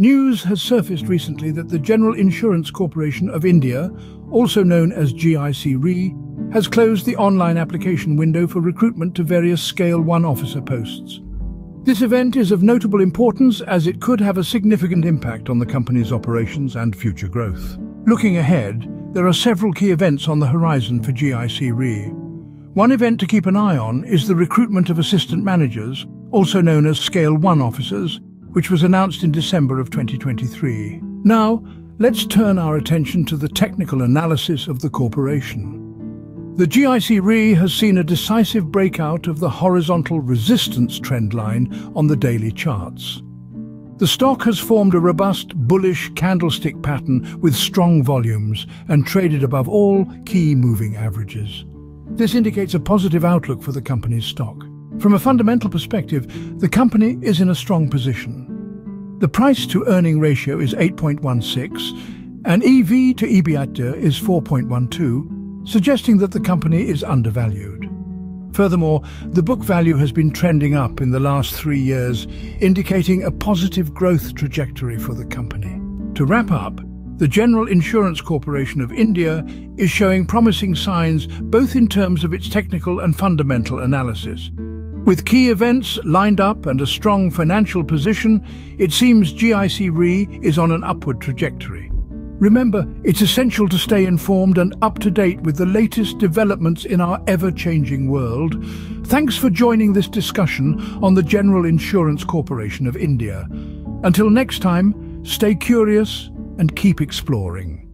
News has surfaced recently that the General Insurance Corporation of India, also known as GIC Re, has closed the online application window for recruitment to various Scale 1 officer posts. This event is of notable importance as it could have a significant impact on the company's operations and future growth. Looking ahead, there are several key events on the horizon for GIC Re. One event to keep an eye on is the recruitment of assistant managers, also known as Scale 1 officers, which was announced in December of 2023. Now, let's turn our attention to the technical analysis of the corporation. The GIC Re has seen a decisive breakout of the horizontal resistance trend line on the daily charts. The stock has formed a robust, bullish candlestick pattern with strong volumes and traded above all key moving averages. This indicates a positive outlook for the company's stock. From a fundamental perspective, the company is in a strong position. The price-to-earning ratio is 8.16 and EV to EBITDA is 4.12, suggesting that the company is undervalued. Furthermore, the book value has been trending up in the last three years, indicating a positive growth trajectory for the company. To wrap up, the General Insurance Corporation of India is showing promising signs both in terms of its technical and fundamental analysis. With key events lined up and a strong financial position, it seems GIC Re is on an upward trajectory. Remember, it's essential to stay informed and up to date with the latest developments in our ever-changing world. Thanks for joining this discussion on the General Insurance Corporation of India. Until next time, stay curious and keep exploring.